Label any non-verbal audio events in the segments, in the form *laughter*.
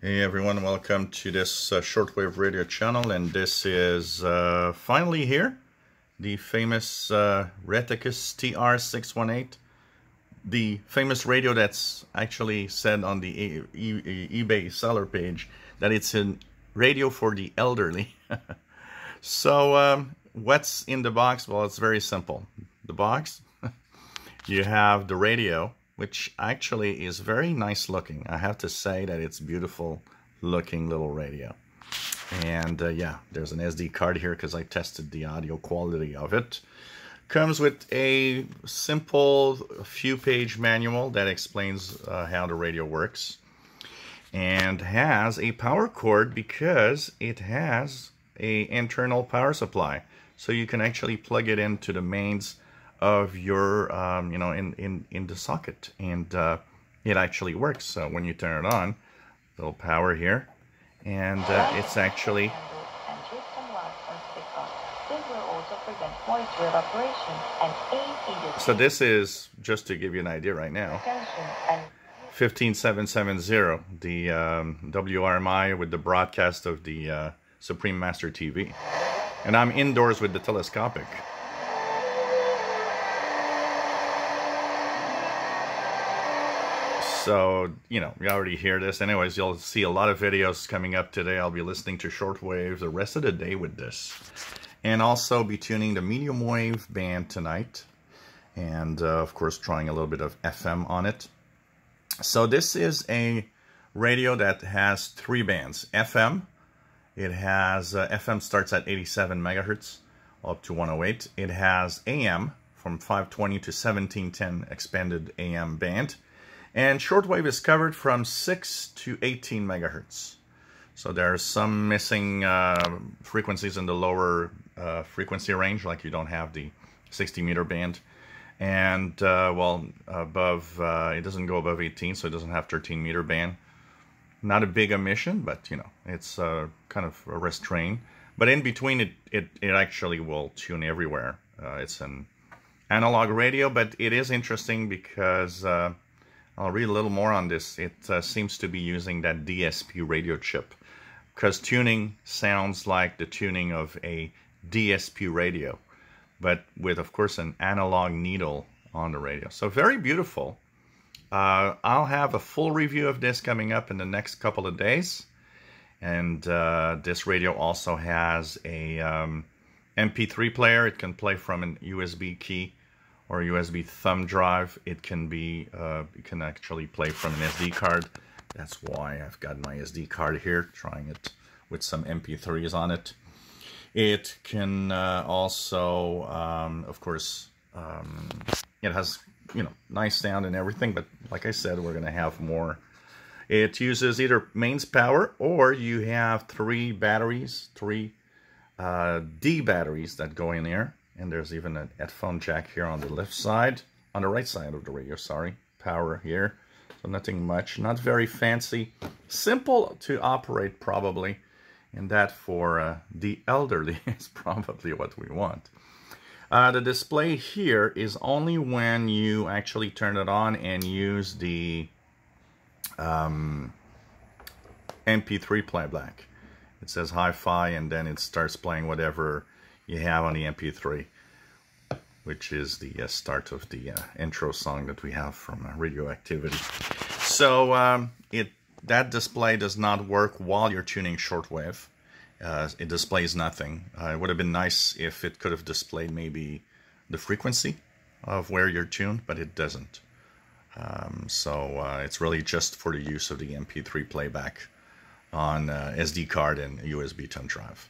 Hey everyone, welcome to this uh, shortwave radio channel and this is uh, finally here, the famous uh, Retekess TR618, the famous radio that's actually said on the e e eBay seller page that it's a radio for the elderly. *laughs* so um, what's in the box? Well, it's very simple. The box, *laughs* you have the radio, which actually is very nice looking. I have to say that it's beautiful looking little radio. And uh, yeah, there's an SD card here because I tested the audio quality of it. Comes with a simple few page manual that explains uh, how the radio works. And has a power cord because it has a internal power supply. So you can actually plug it into the mains of your, um, you know, in, in, in the socket. And uh, it actually works. So when you turn it on, little power here. And uh, it's actually... So this is, just to give you an idea right now, 15770, the um, WRMI with the broadcast of the uh, Supreme Master TV. And I'm indoors with the telescopic. So, you know, you already hear this. Anyways, you'll see a lot of videos coming up today. I'll be listening to shortwave the rest of the day with this. And also be tuning the medium wave band tonight. And, uh, of course, trying a little bit of FM on it. So this is a radio that has three bands. FM, it has, uh, FM starts at 87 megahertz up to 108. It has AM from 520 to 1710 expanded AM band. And shortwave is covered from 6 to 18 megahertz. So there are some missing uh, frequencies in the lower uh, frequency range, like you don't have the 60 meter band. And, uh, well, above, uh, it doesn't go above 18, so it doesn't have 13 meter band. Not a big emission, but, you know, it's uh, kind of a restraint. But in between, it, it, it actually will tune everywhere. Uh, it's an analog radio, but it is interesting because I'll read a little more on this. It uh, seems to be using that DSP radio chip because tuning sounds like the tuning of a DSP radio, but with, of course, an analog needle on the radio. So very beautiful. Uh, I'll have a full review of this coming up in the next couple of days. And uh, this radio also has a um, MP3 player. It can play from an USB key or USB thumb drive. It can be, uh, you can actually play from an SD card. That's why I've got my SD card here, trying it with some MP3s on it. It can uh, also, um, of course, um, it has, you know, nice sound and everything, but like I said, we're going to have more. It uses either mains power or you have three batteries, three uh, D batteries that go in there and there's even an headphone jack here on the left side, on the right side of the radio, sorry. Power here. So nothing much, not very fancy. Simple to operate probably. And that for uh, the elderly *laughs* is probably what we want. Uh, the display here is only when you actually turn it on and use the um, MP3 playback. It says hi-fi and then it starts playing whatever you have on the MP3, which is the uh, start of the uh, intro song that we have from uh, Radioactivity. So um, it that display does not work while you're tuning shortwave. Uh, it displays nothing. Uh, it would have been nice if it could have displayed maybe the frequency of where you're tuned, but it doesn't. Um, so uh, it's really just for the use of the MP3 playback on SD card and USB thumb drive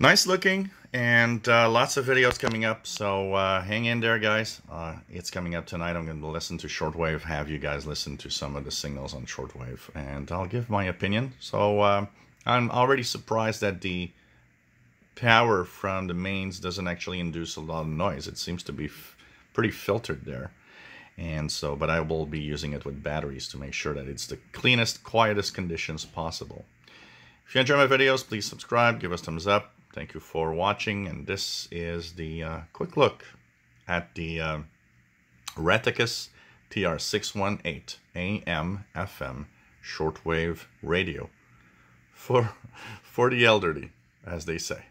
nice looking and uh, lots of videos coming up so uh, hang in there guys. Uh, it's coming up tonight. I'm going to listen to shortwave have you guys listen to some of the signals on shortwave and I'll give my opinion. So uh, I'm already surprised that the power from the mains doesn't actually induce a lot of noise. It seems to be pretty filtered there. And so but I will be using it with batteries to make sure that it's the cleanest quietest conditions possible. If you enjoy my videos please subscribe give us thumbs up Thank you for watching, and this is the uh, quick look at the uh, Retekess TR618 AM FM shortwave radio for, *laughs* for the elderly, as they say.